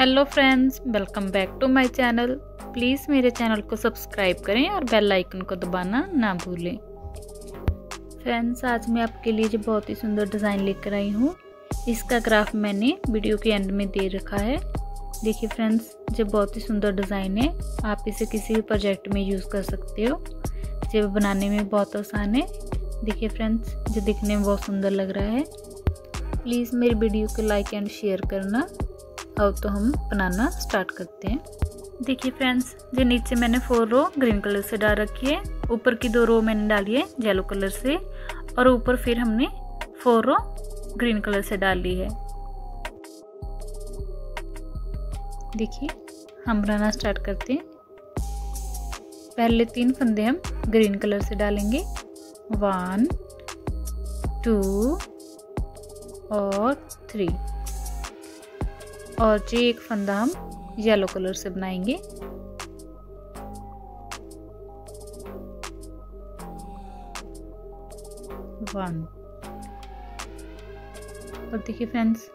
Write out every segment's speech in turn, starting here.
Hello friends welcome back to my channel please मेरे channel को subscribe करें और बेल आइकन को दबाना ना भूलें। फ्रेंड्स आज मैं आपके लिए जो बहुत ही सुंदर डिज़ाइन लेकर आई हूँ, इसका ग्राफ मैंने वीडियो के एंड में दे रखा है। देखिए फ्रेंड्स जो बहुत ही सुंदर डिज़ाइन है, आप इसे किसी भी प्रोजेक्ट में यूज़ कर सकते हो, जो बनाने में बहुत आसान है। देखिए फ्रेंड्स जो दिखने में बहुत सुंदर लग रहा है। प्लीज़ मेरी वीडियो को लाइक एंड शेयर करना। अब तो हम बनाना स्टार्ट करते हैं। देखिए फ्रेंड्स जो नीचे मैंने फोर रो ग्रीन कलर से डाल रखी है, ऊपर की दो रो मैंने डाली है येलो कलर से, और ऊपर फिर हमने फोर रो ग्रीन कलर से डाल ली है। देखिए, हम बनाना स्टार्ट करते हैं। पहले तीन फंदे हम ग्रीन कलर से डालेंगे। वन टू और थ्री और जी एक फंदा हम येलो कलर से बनाएँगे। वन और देखिए फ्रेंड्स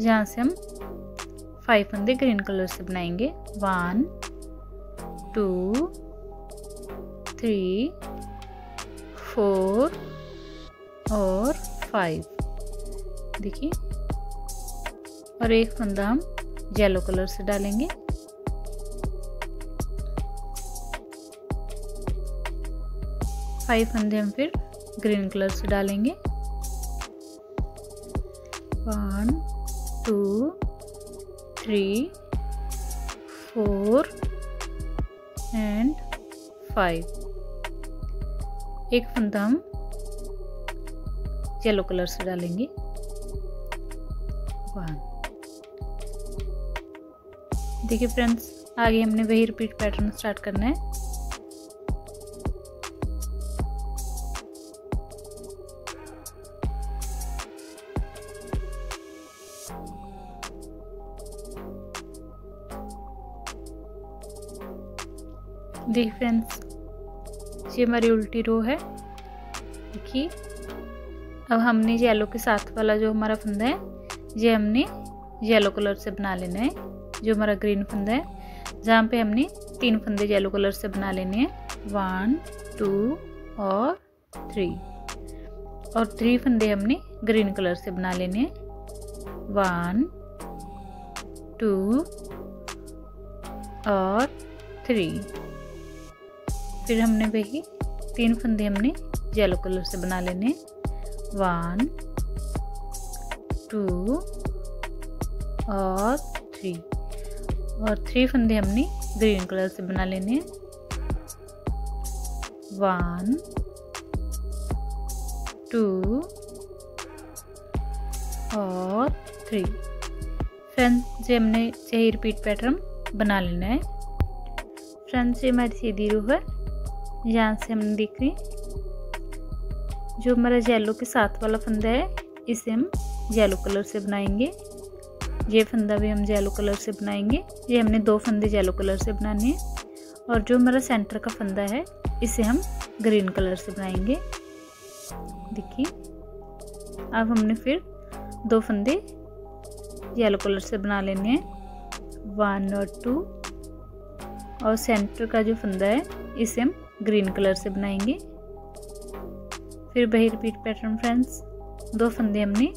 यहाँ से हम फाइव फंदे ग्रीन कलर से बनाएँगे। वन टू थ्री फोर और फाइव देखिए। और एक फंदा हम येलो कलर से डालेंगे। फाइव फंदे हम फिर ग्रीन कलर से डालेंगे। One two three four and five एक फंदा हम येलो कलर से डालेंगे। वन देखिए फ्रेंड्स आगे हमने वही रिपीट पैटर्न स्टार्ट करना है। देखिए फ्रेंड्स ये हमारी उल्टी रो है। देखिए, अब हमने येलो के साथ वाला जो हमारा फंदा है, ये हमने येलो कलर से बना लेना है। जो हमारा ग्रीन फंदा है, जहाँ पे हमने तीन फंदे येलो कलर से बना लेने हैं। वन टू और थ्री और थ्री फंदे हमने ग्रीन कलर से बना लेने हैं। वन टू और थ्री फिर हमने वही तीन फंदे हमने येलो कलर से बना लेने वन टू और थ्री और थ्री फंदे हमने ग्रीन कलर से बना लेने हैं। वन टू और थ्री फ्रेंड्स ये हमने यही रिपीट पैटर्न बना लेना है। फ्रेंड्स ये हमारी सीधी रू है। यहाँ से हमने देख रही जो हमारा येलो के साथ वाला फंदा है, इसे हम येलो कलर से बनाएँगे। ये फंदा भी हम येलो कलर से बनाएँगे। ये हमने दो फंदे येलो कलर से बनाने हैं। और जो हमारा सेंटर का फंदा है, इसे हम ग्रीन कलर से बनाएँगे। देखिए, अब हमने फिर दो फंदे येलो कलर से बना लेने हैं। वन और टू और सेंटर का जो फंदा है, इसे हम ग्रीन कलर से बनाएँगे। फिर वही रिपीट पैटर्न फ्रेंड्स दो फंदे हमने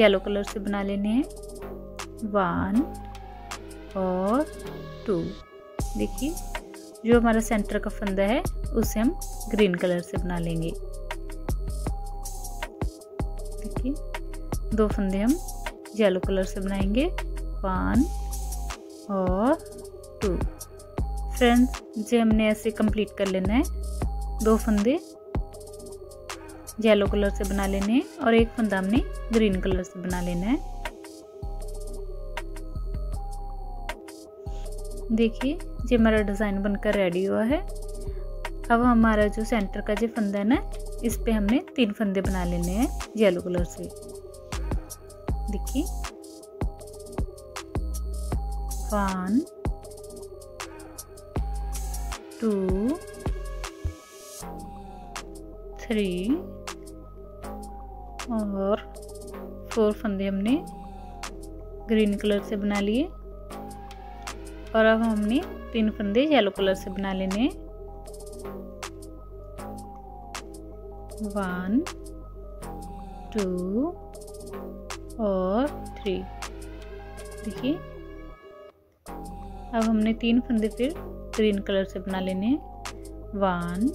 येलो कलर से बना लेने हैं। वन और टू देखिए, जो हमारा सेंटर का फंदा है, उसे हम ग्रीन कलर से बना लेंगे। देखिए, दो फंदे हम येलो कलर से बनाएँगे। वन और टू फ्रेंड्स जो हमने ऐसे कंप्लीट कर लेना है, दो फंदे येलो कलर से बना लेने हैं और एक फंदा हमने ग्रीन कलर से बना लेना है। देखिए, ये हमारा डिज़ाइन बनकर रेडी हुआ है। अब हमारा जो सेंटर का जो फंदा है ना इस पर हमने तीन फंदे बना लेने हैं येलो कलर से। देखिए। वन टू थ्री और फोर फंदे हमने ग्रीन कलर से बना लिए। और अब हमने तीन फंदे येलो कलर से बना लेने वन टू और थ्री देखिए। अब हमने तीन फंदे फिर ग्रीन कलर से बना लेने वन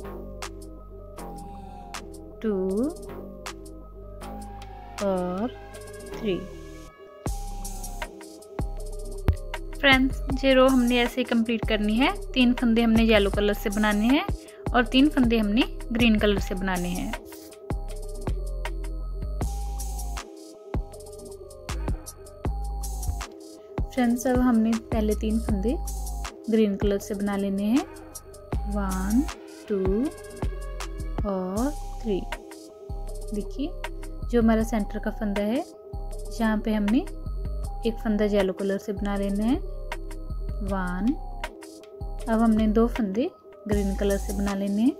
टू और थ्री फ्रेंड्स ये रो हमने ऐसे कंप्लीट करनी है। तीन फंदे हमने येलो कलर से बनाने हैं और तीन फंदे हमने ग्रीन कलर से बनाने हैं। फ्रेंड्स, अब हमने पहले तीन फंदे ग्रीन कलर से बना लेने हैं। वन टू और थ्री देखिए, जो हमारा सेंटर का फंदा है यहाँ पे हमने एक फंदा येलो कलर से बना लेना है। वन अब हमने दो फंदे ग्रीन कलर से बना लेने हैं।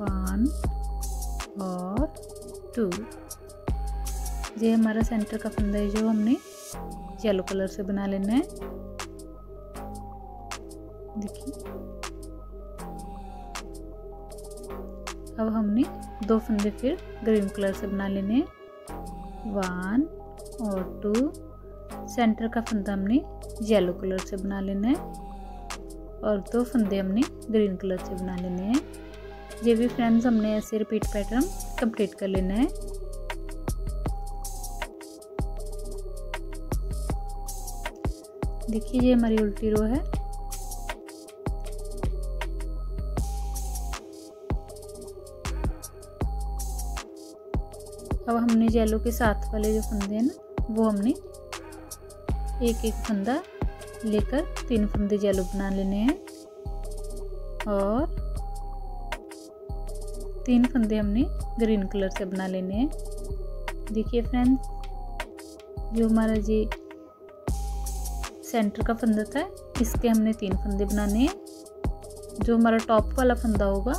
वन और टू ये हमारा सेंटर का फंदा है जो हमने येलो कलर से बना लेना है। देखिए। अब हमने दो फंदे फिर ग्रीन कलर से बना लेने हैं। वन और टू सेंटर का फंदा हमने येलो कलर से बना लेना है। और दो फंदे हमने ग्रीन कलर से बना लेने हैं। ये भी फ्रेंड्स हमने ऐसे रिपीट पैटर्न कंप्लीट कर लेना है। देखिए ये हमारी उल्टी रो है। अब हमने येलो के साथ वाले जो फंदे हैं ना वो हमने एक एक फंदा लेकर तीन फंदे येलो बना लेने हैं। और तीन फंदे हमने ग्रीन कलर से बना लेने हैं। देखिए फ्रेंड्स जो हमारा ये सेंटर का फंदा था, इसके हमने तीन फंदे बनाने हैं। जो हमारा टॉप वाला फंदा होगा,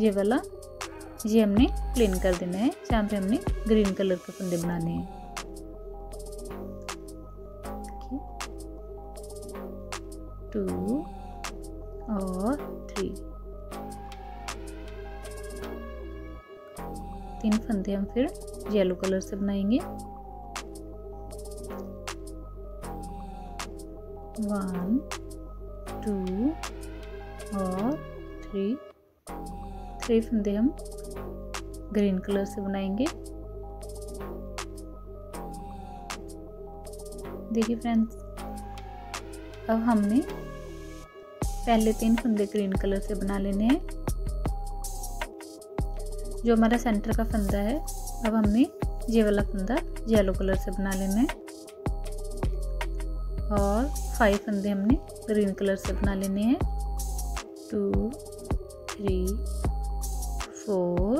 ये वाला, ये हमने प्लेन कर देना है, जहाँ पे हमने ग्रीन कलर के फंदे बनाने हैं। टू और थ्री। तीन फंदे हम फिर येलो कलर से बनाएँगे। वन टू और थ्री थ्री फंदे हम ग्रीन कलर से बनाएँगे। देखिए फ्रेंड्स अब हमने पहले तीन फंदे ग्रीन कलर से बना लेने हैं। जो हमारा सेंटर का फंदा है, अब हमने ये वाला फंदा येलो कलर से बना लेना है। और फाइव फंदे हमने ग्रीन कलर से बना लेने हैं। टू थ्री फोर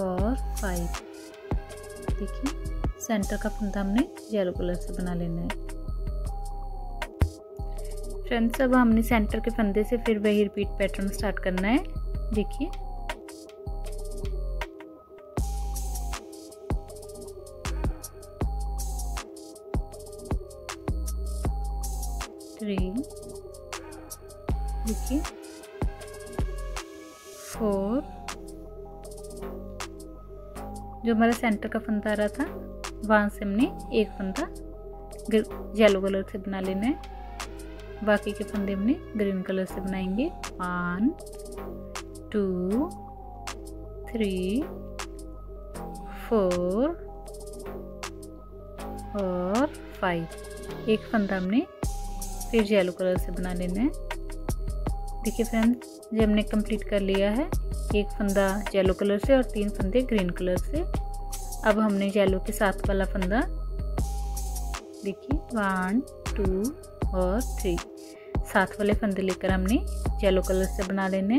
और फाइव देखिए सेंटर का फंदा हमने येलो कलर से बना लेना है। फ्रेंड्स, अब हमने सेंटर के फंदे से फिर वही रिपीट पैटर्न स्टार्ट करना है। देखिए। थ्री देखिए। फोर जो हमारा सेंटर का फंदा आ रहा था, वहाँ से हमने एक फंदा येलो कलर से बना लेना है। बाकी के फंदे हमने ग्रीन कलर से बनाएँगे। वन, टू, थ्री, फोर और फाइव। एक फंदा हमने फिर येलो कलर से बना लेना है। देखिए फ्रेंड्स ये हमने कंप्लीट कर लिया है, एक फंदा येलो कलर से और तीन फंदे ग्रीन कलर से। अब हमने येलो के साथ वाला फंदा, देखिए, वन, टू और थ्री साथ वाले फंदे लेकर हमने येलो कलर से बना लेने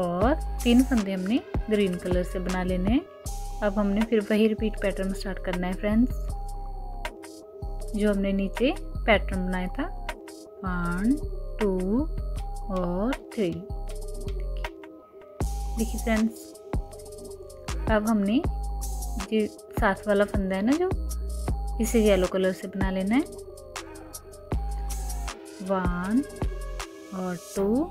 और तीन फंदे हमने ग्रीन कलर से बना लेने अब हमने फिर वही रिपीट पैटर्न स्टार्ट करना है फ्रेंड्स जो हमने नीचे पैटर्न बनाया था। वन टू और थ्री देखिए फ्रेंड्स अब हमने जो साथ वाला फंदा है ना जो, इसे येलो कलर से बना लेना है। वन और टू।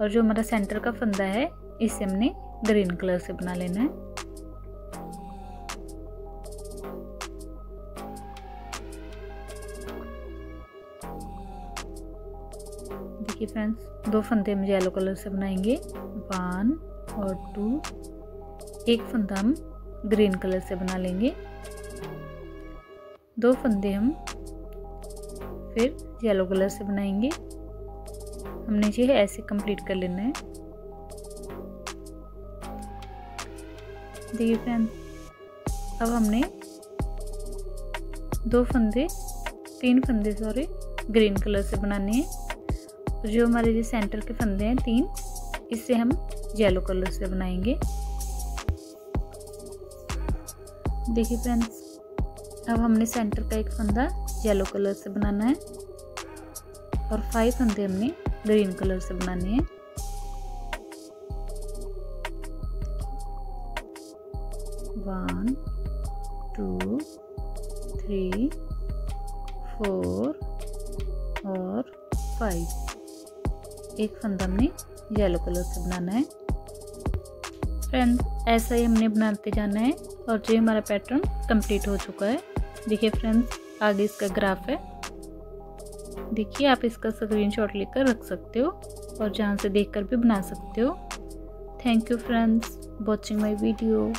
और जो हमारा सेंटर का फंदा है, इसे हमने ग्रीन कलर से बना लेना है। देखिए फ्रेंड्स दो फंदे हम येलो कलर से बनाएँगे। वन और टू। एक फंदा हम ग्रीन कलर से बना लेंगे। दो फंदे हम फिर येलो कलर से बनाएँगे। हमने ये ऐसे कंप्लीट कर लेना है। देखिए फ्रेंड अब हमने दो फंदे, तीन फंदे सॉरी ग्रीन कलर से बनाने हैं। और जो हमारे जो सेंटर के फंदे हैं, तीन इससे हम येलो कलर से बनाएँगे। देखिए फ्रेंड्स अब हमने सेंटर का एक फंदा येलो कलर से बनाना है। और फाइव फंदे हमने ग्रीन कलर से बनाने हैं। वन टू थ्री फोर और फाइव एक फंदा हमने येलो कलर से बनाना है। फ्रेंड ऐसा ही हमने बनाते जाना है और जो हमारा पैटर्न कंप्लीट हो चुका है। देखिए फ्रेंड्स आगे इसका ग्राफ है। देखिए, आप इसका स्क्रीनशॉट लेकर रख सकते हो और जहाँ से देखकर भी बना सकते हो। Thank you friends watching my video